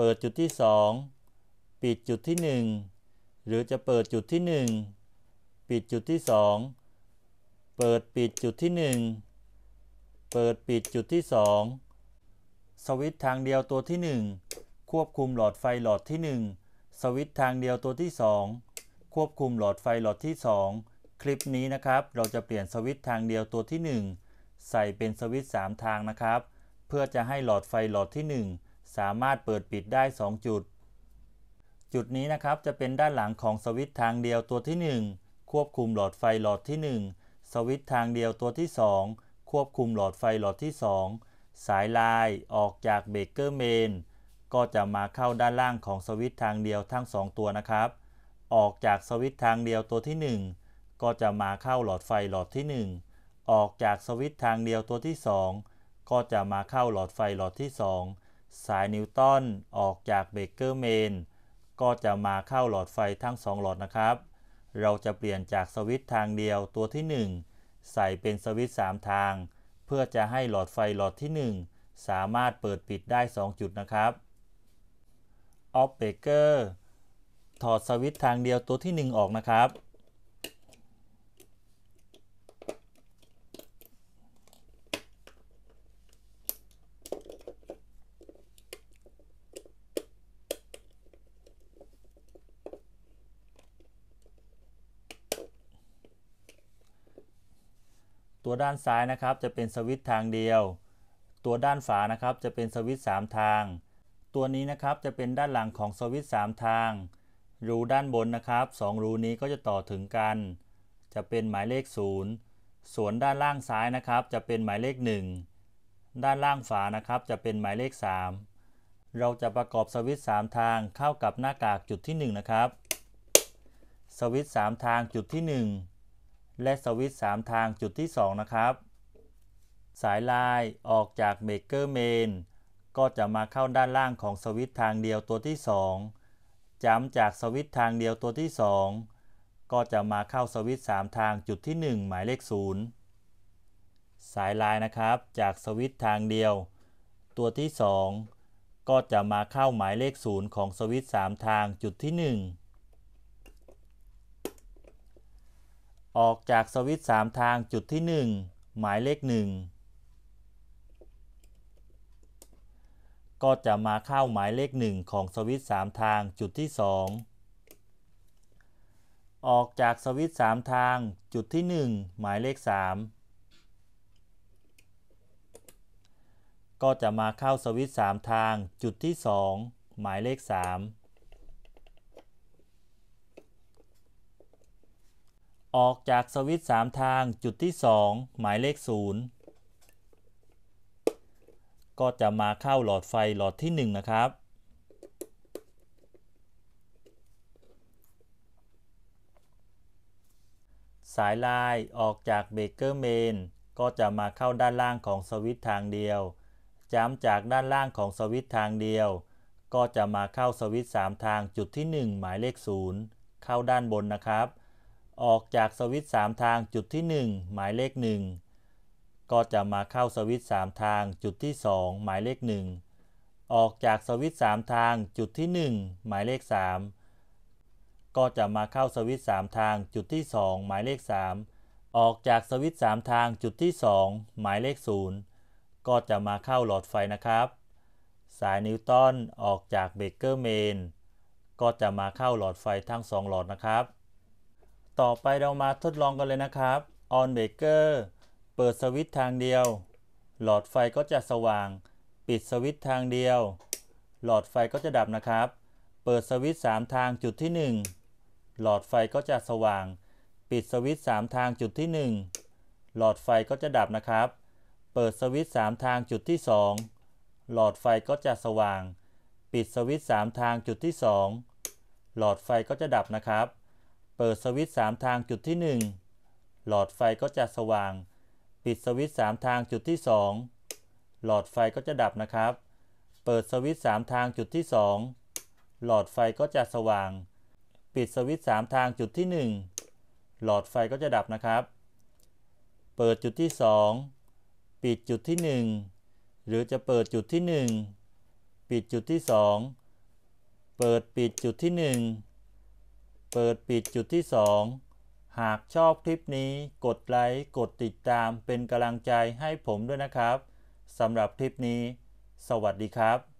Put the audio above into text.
เปิดจุดที่ 2 ปิดจุดที่ 1 หรือจะเปิดจุดที่ 1 ปิดจุดที่ 2 เปิดปิดจุดที่ 1 เปิดปิดจุดที่ 2 สวิตช์ทางเดียวตัวที่ 1 ควบคุมหลอดไฟหลอดที่ 1 สวิตช์ทางเดียวตัวที่ 2 ควบคุมหลอดไฟหลอดที่ 2 คลิปนี้นะครับ เราจะเปลี่ยนสวิตช์ทางเดียวตัวที่ 1 ใส่เป็นสวิตช์3ทางนะครับ เพื่อจะให้หลอดไฟหลอดที่ 1 สามารถเปิดปิดได้ 2 จุด จุดนี้นะครับจะเป็นด้านหลังของสวิตช์ทางเดียวตัวที่ 1 ควบคุมหลอดไฟหลอดที่ 1 สวิตช์ทางเดียวตัวที่ 2 ควบคุมหลอดไฟหลอดที่ 2 สายลายออกจากเบรกเกอร์เมนก็จะมาเข้าด้านล่างของสวิตช์ทางเดียวทั้ง 2 ตัวนะครับ ออกจากสวิตช์ทางเดียวตัวที่ 1 ก็จะมาเข้าหลอดไฟหลอดที่ 1 ออกจากสวิตช์ทางเดียวตัวที่ 2 ก็จะมาเข้าหลอดไฟหลอดที่ 2 สาย neutral ออกจากเบรกเกอร์ main ก็จะมาเข้าหลอดไฟทั้ง 2 หลอดนะครับ เราจะเปลี่ยนจากสวิตช์ทางเดียวตัวที่ 1 ใส่เป็นสวิตช์3ทาง เพื่อจะให้หลอดไฟหลอดที่ 1 สามารถเปิดปิดได้ 2 จุดนะครับ off เบรกเกอร์ถอดสวิตช์ทางเดียวตัวที่ 1 ออกนะครับ ตัวด้านซ้ายนะครับจะเป็นสวิตช์ทางเดียว ตัวด้านฝานะครับจะเป็นสวิตช์3ทาง ตัวนี้นะครับจะเป็นด้านหลังของสวิตช์3ทาง รูด้านบนนะครับ 2 รูนี้ก็จะต่อถึงกัน จะเป็นหมายเลข 0 ส่วนด้านล่างซ้ายนะครับ จะเป็นหมายเลข 1 ด้านล่างฝานะครับจะเป็นหมายเลข 3 เราจะประกอบสวิตช์3ทางเข้ากับหน้ากากจุดที่ 1 นะครับ สวิตช์3ทางจุดที่ 1 และสวิตช์3ทางจุดที่ 2 นะครับ สายลายออกจากเบรกเกอร์เมนก็จะมาเข้าด้านล่างของสวิตช์ทางเดียวตัวที่ 2จ้ำจากสวิตช์ทางเดียวตัวที่ 2 ก็จะมาเข้าสวิตช์3ทางจุดที่ 1 หมายเลข 0 สายลายนะครับจากสวิตช์ทางเดียว ตัวที่ 2 ก็จะมาเข้าหมายเลข 0 ของสวิตช์3ทางจุดที่ 1 ออกจากสวิตช์3ทางจุดที่ 1 หมายเลข 1 ก็จะมาเข้าหมายเลข 1 ของสวิตช์3ทางจุดที่ 2 ออกจากสวิตช์3ทางจุดที่ 1 หมายเลข 3 ก็จะมาเข้าสวิตช์3ทางจุดที่ 2 หมายเลข 3 ออกจากสวิตช์3ทางจุดที่ 2 หมายเลข 0 ก็จะมาเข้าหลอดไฟหลอดที่ 1 นะครับ สายลายออกจากเบรกเกอร์เมนก็จะมาเข้าด้านล่างของสวิตช์ทางเดียวจ้ำจากด้านล่างของสวิตช์ทางเดียว ก็จะมาเข้าสวิตช์3ทางจุดที่ 1 หมายเลข 0 เข้าด้านบนนะครับ ออกจากสวิตช์3ทางจุดที่ 1 หมายเลข 1 ก็จะมาเข้าสวิตช์3ทางจุดที่ 2 หมายเลข 1 ออกจากสวิตช์3ทางจุดที่ 1 หมายเลข 3 ก็จะมาเข้าสวิตช์3ทางจุดที่ 2 หมายเลข 3 ออกจากสวิตช์3ทางจุดที่ 2 หมายเลข 0 ก็จะมาเข้าหลอดไฟนะครับ สายนิวตันออกจากเบรกเกอร์เมนก็จะมาเข้าหลอดไฟทั้ง 2 หลอดนะครับ ต่อไปเรามาทดลองกันเลยนะครับ on breaker เปิดสวิตช์ทางเดียว หลอดไฟก็จะสว่าง ปิดสวิตช์ทางเดียว หลอดไฟก็จะดับนะครับ เปิดสวิตช์3ทางจุดที่ 1 หลอดไฟก็จะสว่าง ปิดสวิตช์3ทางจุดที่ 1 หลอดไฟก็จะดับนะครับ เปิดสวิตช์3ทางจุดที่ 2 หลอดไฟก็จะสว่าง ปิดสวิตช์3ทางจุดที่ 2 หลอดไฟก็จะดับนะครับ เปิดสวิตช์3ทางจุดที่ 1 หลอดไฟก็จะสว่าง ปิดสวิตช์3ทางจุดที่ 2 หลอดไฟก็จะดับนะครับ เปิดสวิตช์3ทางจุดที่ 2 หลอดไฟก็จะสว่าง ปิดสวิตช์3ทางจุดที่ 1 หลอดไฟก็จะดับนะครับ เปิดจุดที่ 2 ปิดจุดที่ 1 หรือจะเปิดจุดที่ 1 ปิดจุดที่เปิดปิดจุดที่ 1 เปิดปิดจุดที่ 2 หากชอบคลิปนี้กดไลค์กดติดตามเป็นกำลังใจให้ผมด้วยนะครับสำหรับคลิปนี้ สวัสดีครับ